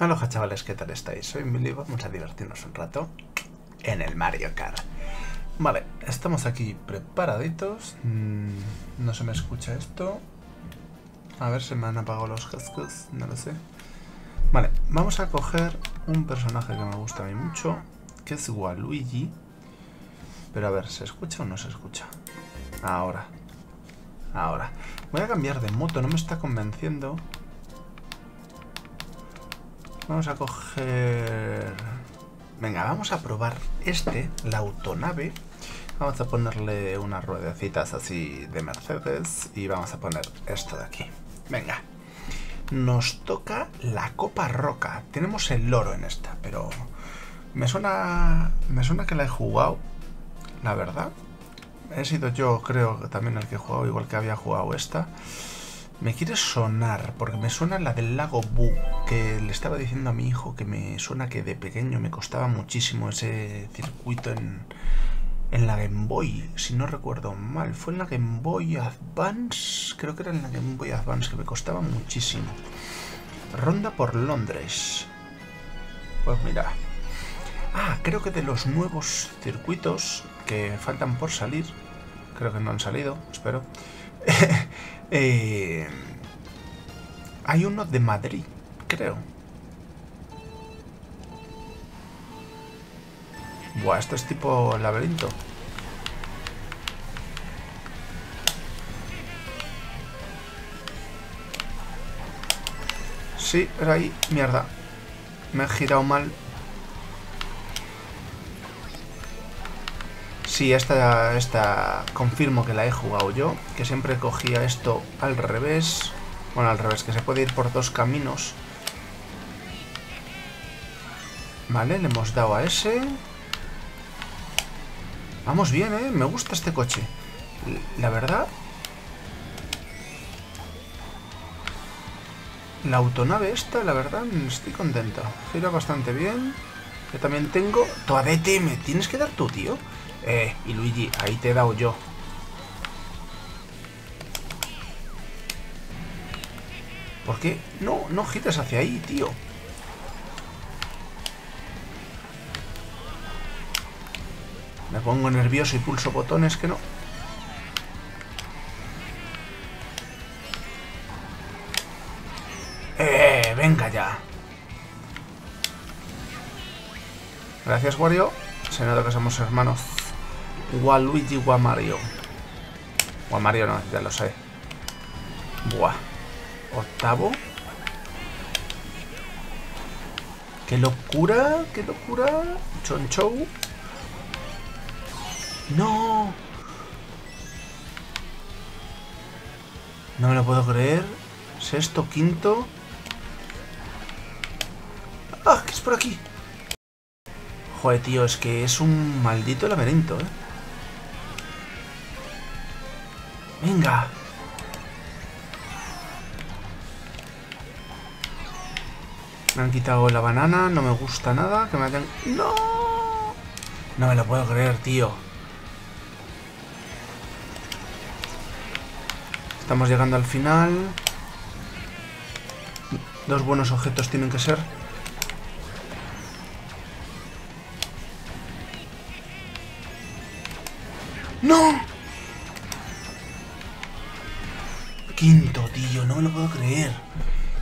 Aloha chavales, ¿qué tal estáis? Soy Milly, vamos a divertirnos un rato en el Mario Kart. Vale, estamos aquí preparaditos. Mm, no se me escucha esto. A ver, se me han apagado los cascos, no lo sé. Vale, vamos a coger un personaje que me gusta a mí mucho, que es Waluigi. Pero a ver, ¿se escucha o no se escucha? Ahora. Ahora. Voy a cambiar de moto, no me está convenciendo. Vamos a coger... Venga, vamos a probar este, la autonave. Vamos a ponerle unas ruedecitas así de Mercedes y vamos a poner esto de aquí. Venga. Nos toca la Copa Roca. Tenemos el loro en esta, pero me suena, me suena que la he jugado, la verdad. He sido yo, creo, también el que he jugado, igual que había jugado esta. Me quiere sonar, porque me suena la del lago Bu, que le estaba diciendo a mi hijo que me suena que de pequeño me costaba muchísimo ese circuito en, en la Game Boy, si no recuerdo mal. Fue en la Game Boy Advance, creo que era en la Game Boy Advance, que me costaba muchísimo. Ronda por Londres. Pues mira. Ah, creo que de los nuevos circuitos que faltan por salir, creo que no han salido, espero. Eh, hay uno de Madrid, creo. Buah, esto es tipo laberinto. Sí, era ahí. Mierda. Me he girado mal. Sí, esta, esta confirmo que la he jugado yo, que siempre cogía esto al revés. Bueno, al revés, que se puede ir por dos caminos. Vale, le hemos dado a ese. Vamos bien, ¿eh? Me gusta este coche. La verdad... La autonave esta, la verdad, estoy contenta. Gira bastante bien. Yo también tengo... Toadete, me tienes que dar tú, tío. Eh, y Luigi, ahí te he dado yo. ¿Por qué? No, no giras hacia ahí, tío. Me pongo nervioso y pulso botones que no. ¡Eh! ¡Venga ya! Gracias, Wario. Se nota que somos hermanos. Waluigi Guamario. Guamario no, ya lo sé. Buah. Octavo. ¡Qué locura! ¡Qué locura! Chonchou. ¡No! No me lo puedo creer. Sexto, quinto. ¡Ah! ¿Qué es por aquí? Joder, tío, es que es un maldito laberinto, ¿eh? Venga. Me han quitado la banana, no me gusta nada. Que me hayan... ¡No! No me lo puedo creer, tío. Estamos llegando al final. Dos buenos objetos tienen que ser.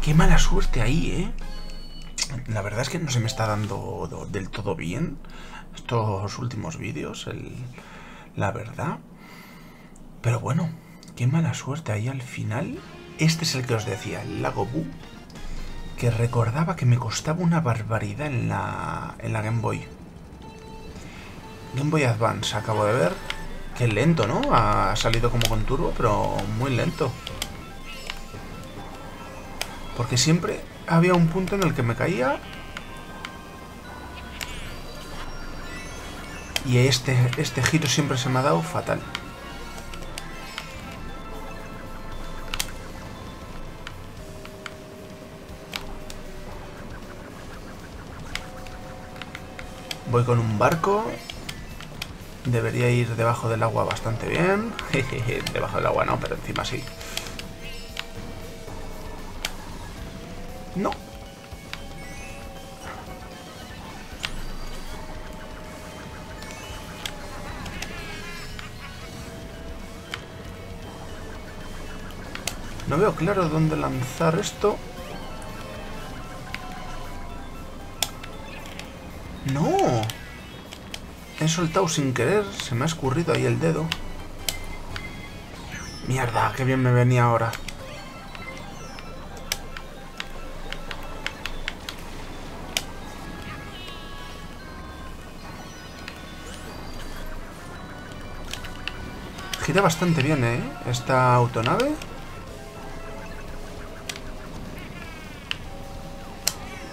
Qué mala suerte ahí, ¿eh? La verdad es que no se me está dando del todo bien estos últimos vídeos, la verdad. Pero bueno, qué mala suerte ahí al final. Este es el que os decía, el lago Bu, que recordaba que me costaba una barbaridad en la, en la Game Boy. Game Boy Advance, acabo de ver. Qué lento, ¿no? Ha salido como con turbo, pero muy lento. Porque siempre había un punto en el que me caía. Y este, este giro siempre se me ha dado fatal. Voy con un barco. Debería ir debajo del agua bastante bien. debajo del agua no, pero encima sí. No. No veo claro dónde lanzar esto. ¡No! He soltado sin querer. Se me ha escurrido ahí el dedo. Mierda, qué bien me venía ahora. Gira bastante bien, ¿eh? Esta autonave.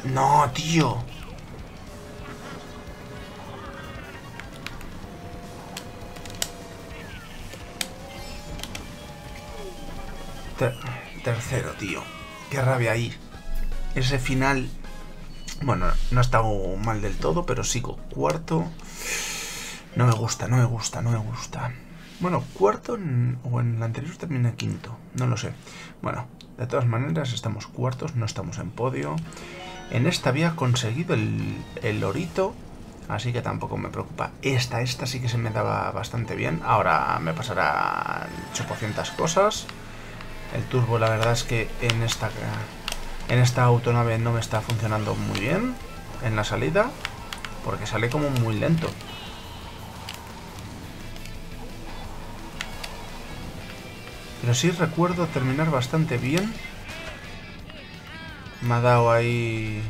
No, tío. tercero, tío. Qué rabia ahí. Ese final... Bueno, no ha estado mal del todo, pero sigo cuarto. No me gusta, no me gusta, no me gusta. Bueno, cuarto o en el anterior terminé quinto. No lo sé. Bueno, de todas maneras estamos cuartos, no estamos en podio. En esta había conseguido el, el lorito, así que tampoco me preocupa. Esta, esta sí que se me daba bastante bien. Ahora me pasará 800 cosas. El turbo la verdad es que en esta, en esta autonave no me está funcionando muy bien en la salida, porque sale como muy lento. Pero sí recuerdo terminar bastante bien. Me ha dado ahí...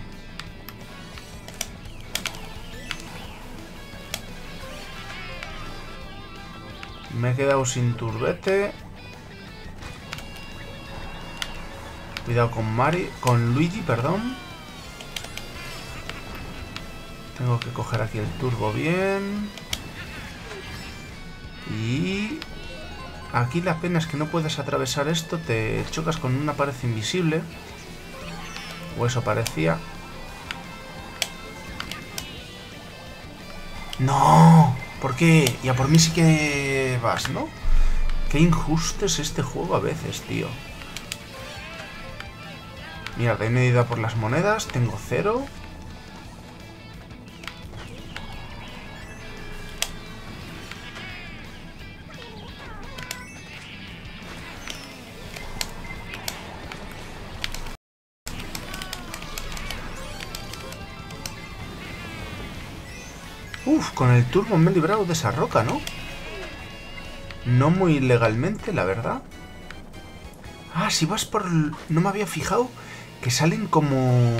Me he quedado sin turbete. Cuidado con Mari, con Luigi, perdón. Tengo que coger aquí el turbo bien. Y... Aquí la pena es que no puedes atravesar esto, te chocas con una pared invisible. O eso parecía. ¡No! ¿Por qué? Y a por mí sí que vas, ¿no? Qué injusto es este juego a veces, tío. Mierda, he medido por las monedas. Tengo cero. Uf, con el turbo me he librado de esa roca, ¿no? No muy legalmente, la verdad. Ah, si vas por... No me había fijado que salen como...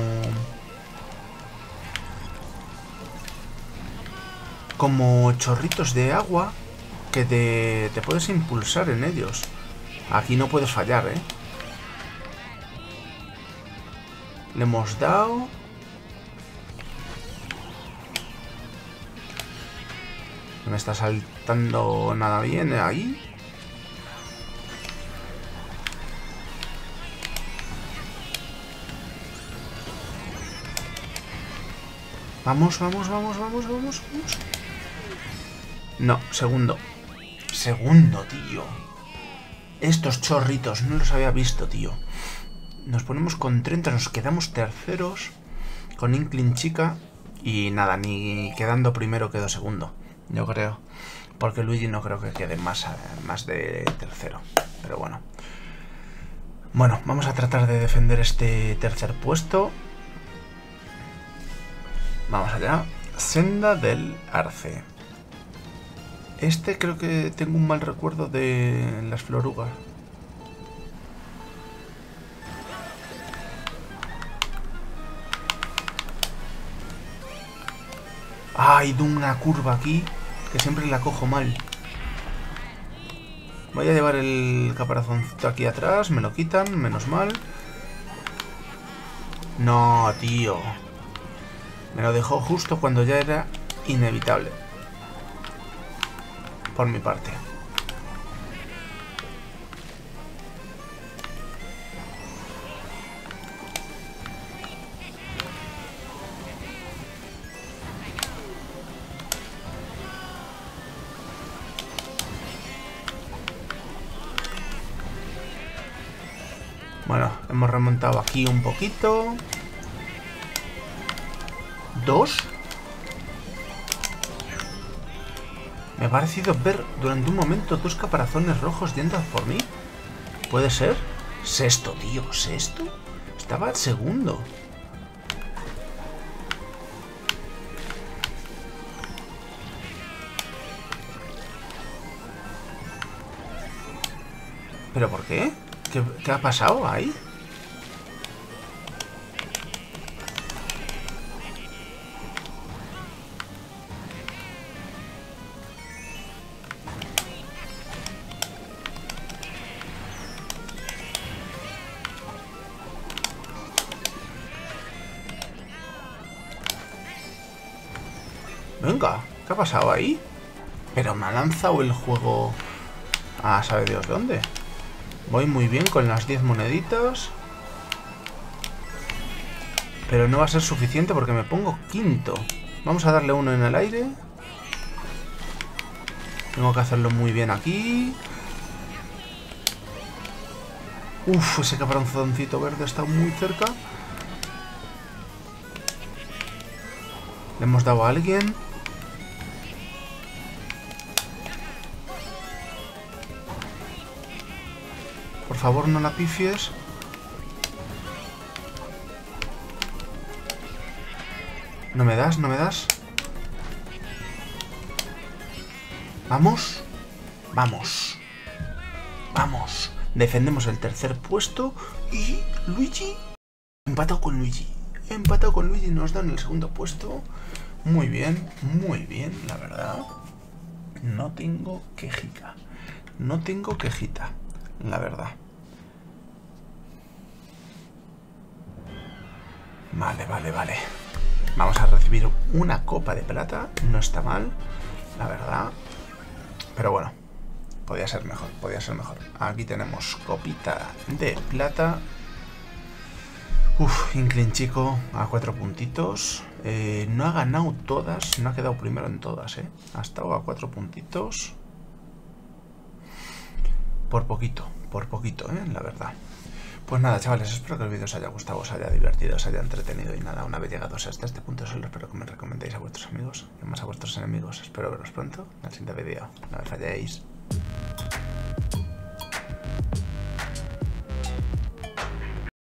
Como chorritos de agua que te, te puedes impulsar en ellos. Aquí no puedes fallar, ¿eh? Le hemos dado... No me está saltando nada bien ahí. Vamos, vamos, vamos, vamos, vamos, vamos. No, segundo. Segundo, tío. Estos chorritos, no los había visto, tío. Nos ponemos con 30, nos quedamos terceros. Con Inkling chica. Y nada, ni quedando primero quedó segundo. Yo creo. Porque Luigi no creo que quede más, más de tercero. Pero bueno. Bueno, vamos a tratar de defender este tercer puesto. Vamos allá. Senda del Arce. Este creo que tengo un mal recuerdo de las florugas. Ah, hay una curva aquí que siempre la cojo mal. Voy a llevar el caparazoncito aquí atrás, me lo quitan, menos mal. No, tío. Me lo dejó justo cuando ya era inevitable. Por mi parte. Bueno, hemos remontado aquí un poquito. ¿Dos? Me ha parecido ver durante un momento dos caparazones rojos yendo por mí. ¿Puede ser? Sexto, tío, sexto. Estaba segundo. ¿Pero por qué? ¿Qué, ha pasado ahí? Venga, ¿qué ha pasado ahí? Pero me ha lanzado el juego a sabe Dios dónde. Voy muy bien con las 10 moneditas. Pero no va a ser suficiente porque me pongo quinto. Vamos a darle uno en el aire. Tengo que hacerlo muy bien aquí. Uf, ese cabronzoncito verde está muy cerca. Le hemos dado a alguien. Favor, no la pifies. ¿No me das? ¿No me das? ¿Vamos? Vamos. Vamos. Defendemos el tercer puesto y Luigi empatado con Luigi. Empatado con Luigi nos dan el segundo puesto. Muy bien, muy bien, la verdad. No tengo quejita. No tengo quejita la verdad. Vale, vale, vale. Vamos a recibir una copa de plata. No está mal, la verdad. Pero bueno, podía ser mejor, podía ser mejor. Aquí tenemos copita de plata. Uf, Inclin chico a cuatro puntitos. Eh, no ha ganado todas, no ha quedado primero en todas, ¿eh? Ha estado a cuatro puntitos. Por poquito, por poquito, ¿eh? la verdad. Pues nada, chavales, espero que el vídeo os haya gustado, os haya divertido, os haya entretenido y nada, una vez llegados hasta este punto, solo espero que me recomendéis a vuestros amigos y más a vuestros enemigos. Espero veros pronto en el siguiente vídeo. No me falléis.